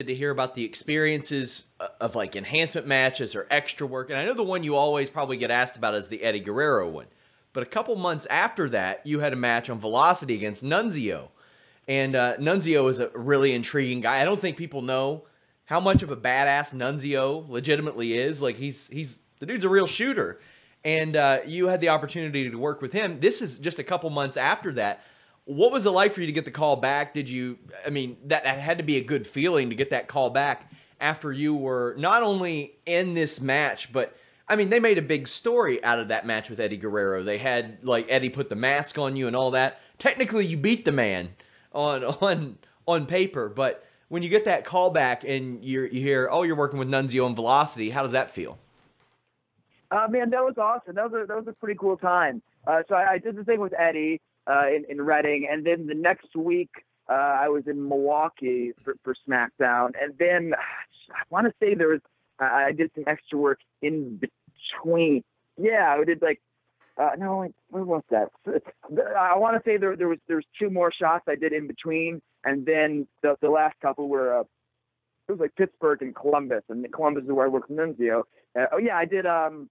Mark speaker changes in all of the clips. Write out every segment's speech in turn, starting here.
Speaker 1: to hear about the experiences of like enhancement matches or extra work. And I know the one you always probably get asked about is the Eddie Guerrero one. But a couple months after that, you had a match on Velocity against Nunzio. And uh, Nunzio is a really intriguing guy. I don't think people know how much of a badass Nunzio legitimately is. Like he's he's the dude's a real shooter. And uh, you had the opportunity to work with him. This is just a couple months after that. What was it like for you to get the call back? Did you? I mean, that, that had to be a good feeling to get that call back after you were not only in this match, but I mean, they made a big story out of that match with Eddie Guerrero. They had like Eddie put the mask on you and all that. Technically, you beat the man on on on paper, but when you get that call back and you you hear, oh, you're working with Nunzio and Velocity, how does that feel?
Speaker 2: Uh, man, that was awesome. That was a, that was a pretty cool time. Uh, so I, I did the thing with Eddie uh, in, in Reading, and then the next week uh, I was in Milwaukee for, for SmackDown, and then I want to say there was I did some extra work in between. Yeah, I did like uh, no, like, where was that? I want to say there there was there was two more shots I did in between, and then the the last couple were uh, it was like Pittsburgh and Columbus, and Columbus is where I worked with Nunzio. Uh, oh yeah, I did um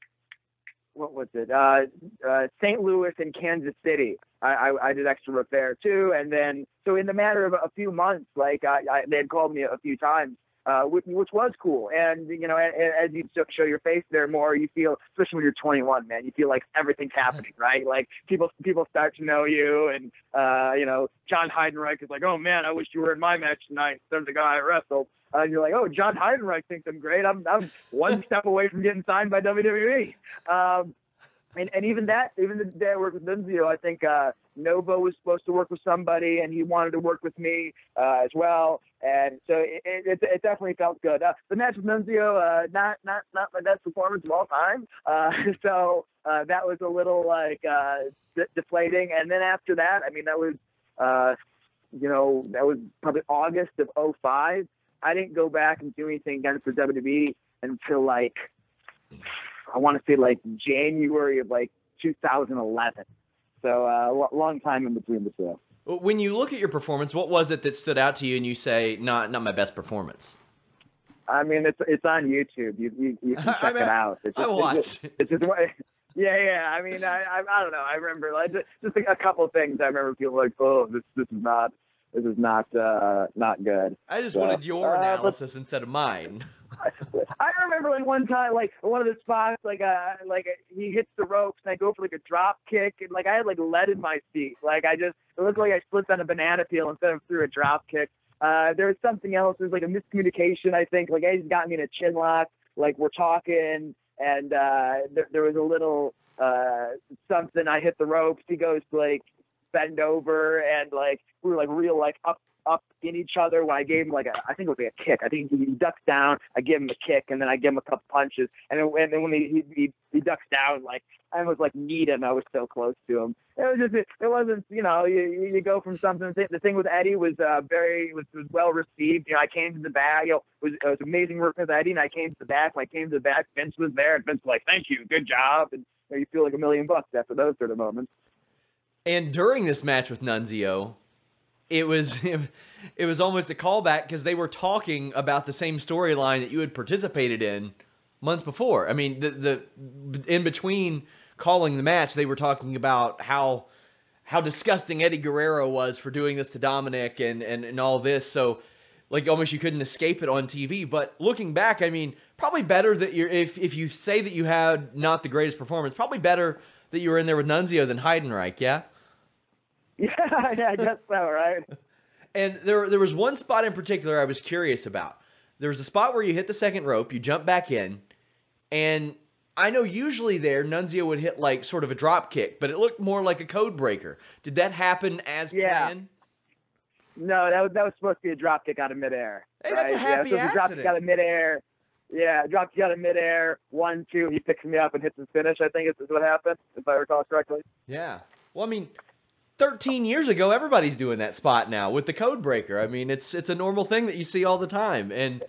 Speaker 2: what was it? Uh, uh, St. Louis and Kansas City. I, I, I did extra work there too, and then so in the matter of a few months, like I, I they had called me a few times, uh, which, which was cool. And you know, as, as you show your face there more, you feel, especially when you're 21, man, you feel like everything's happening, right? Like people people start to know you, and uh, you know, John Heidenreich is like, oh man, I wish you were in my match tonight. There's a guy I wrestled. Uh, and you're like, oh, John Heidenreich thinks I'm great. I'm, I'm one step away from getting signed by WWE. Um, and, and even that, even the day I worked with Nunzio, I think uh, Nova was supposed to work with somebody, and he wanted to work with me uh, as well. And so it, it, it definitely felt good. Uh, the match with Nunzio, uh, not not not my best performance of all time. Uh, so uh, that was a little like uh, de- deflating. And then after that, I mean, that was uh, you know that was probably August of 05. I didn't go back and do anything again for WWE until like I want to say like January of like 2011. So uh, long time in between the two.
Speaker 1: When you look at your performance, what was it that stood out to you, and you say, "Not, not my best performance"?
Speaker 2: I mean, it's it's on YouTube. You you, you can check I mean, it out. It's
Speaker 1: just, I watched.
Speaker 2: It's just, it's just yeah, yeah. I mean, I, I I don't know. I remember like just, just a couple of things. I remember people like, oh, this this is not this is not uh not good.
Speaker 1: I just so, wanted your uh, analysis instead of mine.
Speaker 2: I remember like one time, like one of the spots, like uh, like he hits the ropes, and I go for like a drop kick, and like I had like lead in my feet. Like I just, it looked like I slipped on a banana peel instead of through a drop kick. Uh, there was something else. There's like a miscommunication, I think. Like he's got me in a chin lock. Like we're talking, and uh, there, there was a little uh, something. I hit the ropes. He goes like bend over, and like we were like real like up up in each other when I gave him like a, I think it was like a kick. I think he, ducks down, I give him a kick, and then I give him a couple punches, and then, and then when he, he he ducks down, like I almost like need him. I was so close to him. It was just it, it wasn't you know you you go from something. The thing with Eddie was uh, very was, was well received. You know I came to the back. You know it was it was amazing working with Eddie, and I came to the back. When I came to the back, Vince was there, and Vince was like, "Thank you, good job," and you, know, you feel like a million bucks after those sort of moments.
Speaker 1: And during this match with Nunzio, it was it was almost a callback because they were talking about the same storyline that you had participated in months before. I mean, the the in between calling the match, they were talking about how how disgusting Eddie Guerrero was for doing this to Dominic and and, and all this. So like almost you couldn't escape it on TV. But looking back, I mean, probably better that you're if if you say that you had not the greatest performance, probably better that you were in there with Nunzio than Heidenreich, yeah.
Speaker 2: Yeah, yeah, I guess so, right?
Speaker 1: and there there was one spot in particular I was curious about. There was a spot where you hit the second rope, you jump back in, and I know usually there Nunzio would hit like sort of a drop kick, but it looked more like a code breaker. Did that happen as
Speaker 2: yeah.
Speaker 1: planned?
Speaker 2: No, that was that was supposed to be a drop kick out of midair.
Speaker 1: Hey, right? that's a happy
Speaker 2: yeah,
Speaker 1: accident.
Speaker 2: drop kick out of midair. Yeah, drop kick out of midair. One, two. He picks me up and hits his finish. I think is, is what happened, if I recall correctly.
Speaker 1: Yeah. Well, I mean, 13 years ago, everybody's doing that spot now with the code breaker. I mean, it's it's a normal thing that you see all the time. And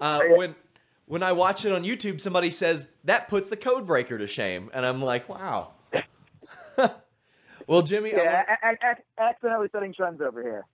Speaker 1: uh, when when I watch it on YouTube, somebody says that puts the code breaker to shame, and I'm like, wow. well, Jimmy,
Speaker 2: yeah, I, I, I, accidentally setting trends over here.